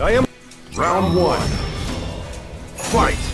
I am... Round one. Fight!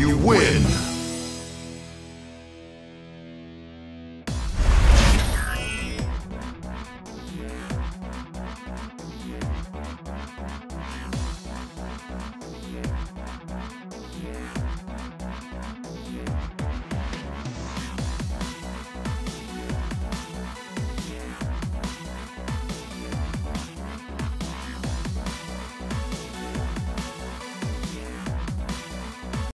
You win!